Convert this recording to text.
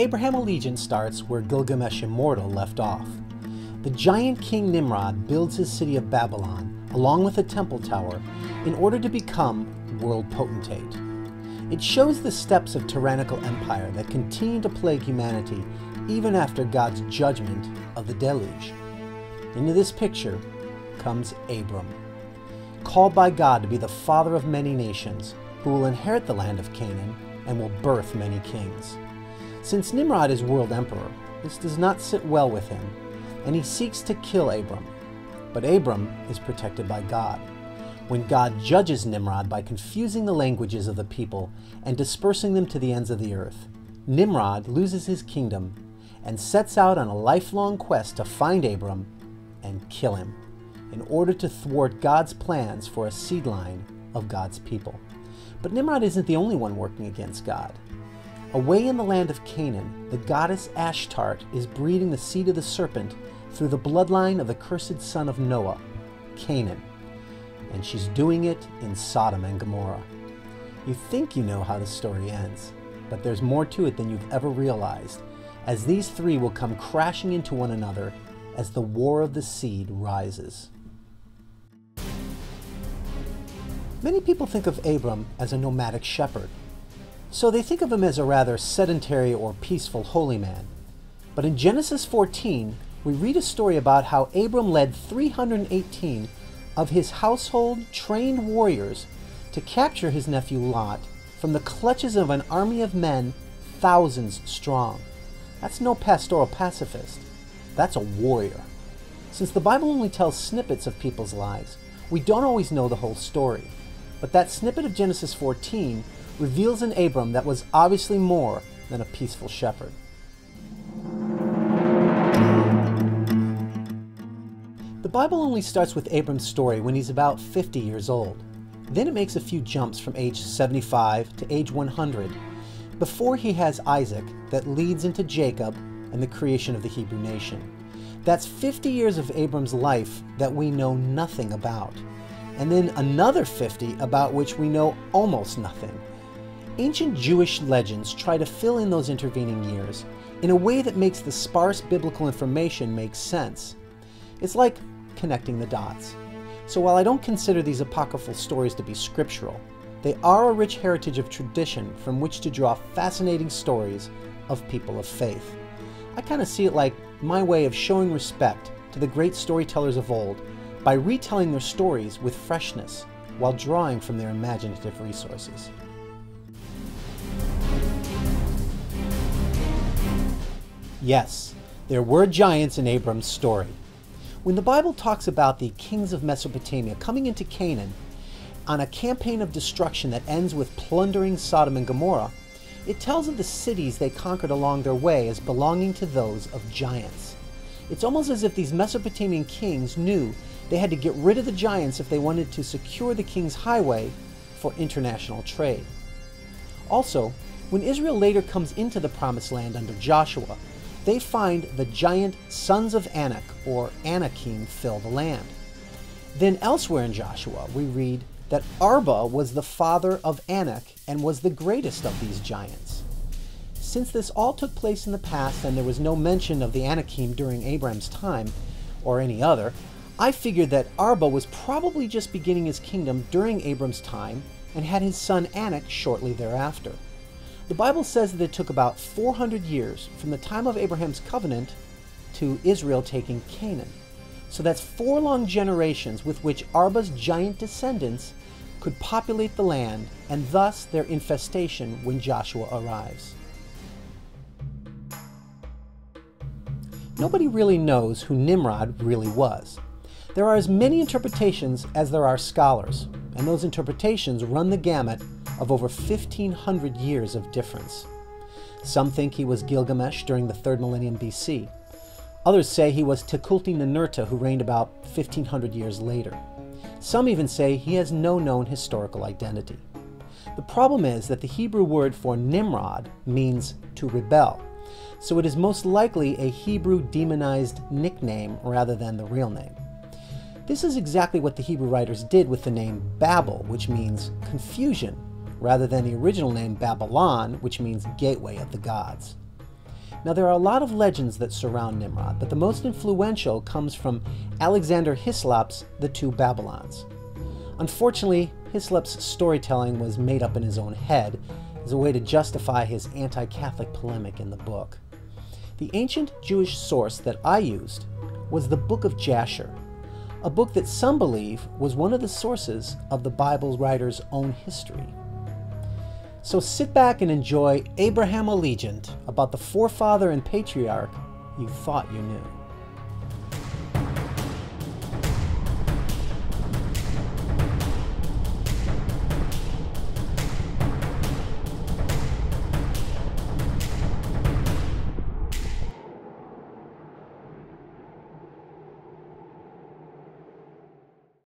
Abraham Allegiant starts where Gilgamesh Immortal left off. The giant king Nimrod builds his city of Babylon, along with a temple tower, in order to become world potentate. It shows the steps of tyrannical empire that continue to plague humanity even after God's judgment of the deluge. Into this picture comes Abram, called by God to be the father of many nations, who will inherit the land of Canaan and will birth many kings. Since Nimrod is world emperor, this does not sit well with him, and he seeks to kill Abram. But Abram is protected by God. When God judges Nimrod by confusing the languages of the people and dispersing them to the ends of the earth, Nimrod loses his kingdom and sets out on a lifelong quest to find Abram and kill him in order to thwart God's plans for a seed line of God's people. But Nimrod isn't the only one working against God. Away in the land of Canaan, the goddess Ashtart is breeding the seed of the serpent through the bloodline of the cursed son of Noah, Canaan. And she's doing it in Sodom and Gomorrah. You think you know how the story ends, but there's more to it than you've ever realized, as these three will come crashing into one another as the war of the seed rises. Many people think of Abram as a nomadic shepherd. So they think of him as a rather sedentary or peaceful holy man. But in Genesis 14, we read a story about how Abram led 318 of his household trained warriors to capture his nephew Lot from the clutches of an army of men thousands strong. That's no pastoral pacifist. That's a warrior. Since the Bible only tells snippets of people's lives, we don't always know the whole story. But that snippet of Genesis 14 reveals an Abram that was obviously more than a peaceful shepherd. The Bible only starts with Abram's story when he's about 50 years old. Then it makes a few jumps from age 75 to age 100 before he has Isaac that leads into Jacob and the creation of the Hebrew nation. That's 50 years of Abram's life that we know nothing about. And then another 50 about which we know almost nothing. Ancient Jewish legends try to fill in those intervening years in a way that makes the sparse biblical information make sense. It's like connecting the dots. So while I don't consider these apocryphal stories to be scriptural, they are a rich heritage of tradition from which to draw fascinating stories of people of faith. I kind of see it like my way of showing respect to the great storytellers of old by retelling their stories with freshness while drawing from their imaginative resources. Yes, there were giants in Abram's story. When the Bible talks about the kings of Mesopotamia coming into Canaan on a campaign of destruction that ends with plundering Sodom and Gomorrah, it tells of the cities they conquered along their way as belonging to those of giants. It's almost as if these Mesopotamian kings knew they had to get rid of the giants if they wanted to secure the king's highway for international trade. Also, when Israel later comes into the Promised Land under Joshua, they find the giant sons of Anak, or Anakim, fill the land. Then elsewhere in Joshua, we read that Arba was the father of Anak and was the greatest of these giants. Since this all took place in the past and there was no mention of the Anakim during Abraham's time, or any other, I figured that Arba was probably just beginning his kingdom during Abram's time and had his son Anak shortly thereafter. The Bible says that it took about 400 years from the time of Abraham's covenant to Israel taking Canaan. So that's four long generations with which Arba's giant descendants could populate the land and thus their infestation when Joshua arrives. Nobody really knows who Nimrod really was. There are as many interpretations as there are scholars, and those interpretations run the gamut of over 1500 years of difference. Some think he was Gilgamesh during the 3rd millennium BC. Others say he was Tukulti-Ninurta who reigned about 1500 years later. Some even say he has no known historical identity. The problem is that the Hebrew word for Nimrod means to rebel, so it is most likely a Hebrew demonized nickname rather than the real name. This is exactly what the Hebrew writers did with the name Babel, which means confusion, rather than the original name Babylon, which means gateway of the gods. Now, there are a lot of legends that surround Nimrod, but the most influential comes from Alexander Hislop's The Two Babylons. Unfortunately, Hislop's storytelling was made up in his own head as a way to justify his anti Catholic polemic in the book. The ancient Jewish source that I used was the Book of Jasher, a book that some believe was one of the sources of the Bible writer's own history. So sit back and enjoy Abraham Allegiant about the forefather and patriarch you thought you knew.